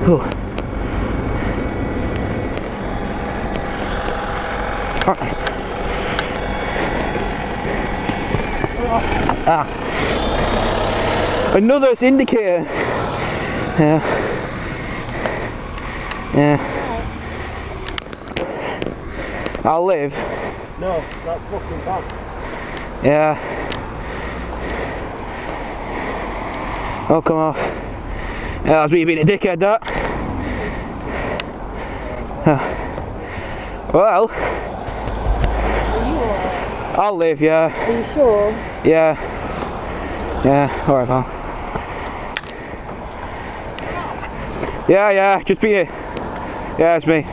Whew. Ah. ah. Another indicator. Yeah. Yeah. I'll live. No, that's fucking bad. Yeah. Oh, come off. Yeah, that's me being a dickhead, that. Well, I'll live, yeah. Are you sure? Yeah. Yeah, alright, pal. Yeah, yeah, just be it. Yeah, it's me.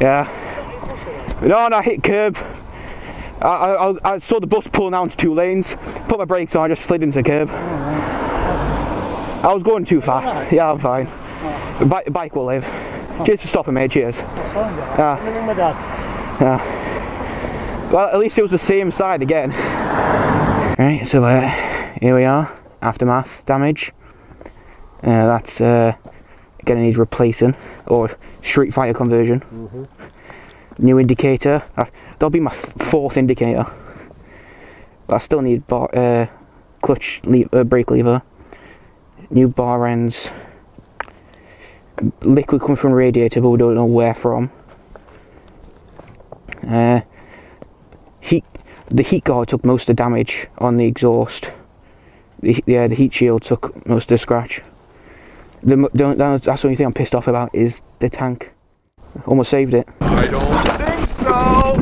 Yeah. No, no, I hit curb. I, I, I saw the bus pulling out into two lanes, put my brakes on, I just slid into the curb. I was going too far. Yeah, I'm fine. The bike, bike will live. Cheers for stopping, mate. Cheers. Fine, Dad. Ah. Let me ring my dad. Well, at least it was the same side again. Right, so uh, here we are, aftermath damage. Uh, that's uh, gonna need replacing or Street Fighter conversion. New indicator. That- That'll be my fourth indicator. But I still need bar, uh, clutch le- uh, brake lever. New bar ends. Liquid coming from radiator, but we don't know where from. Uh, heat the heat guard took most of the damage on the exhaust. The, yeah, the heat shield took most of the scratch. The, that's the only thing I'm pissed off about is the tank. Almost saved it. I don't think so.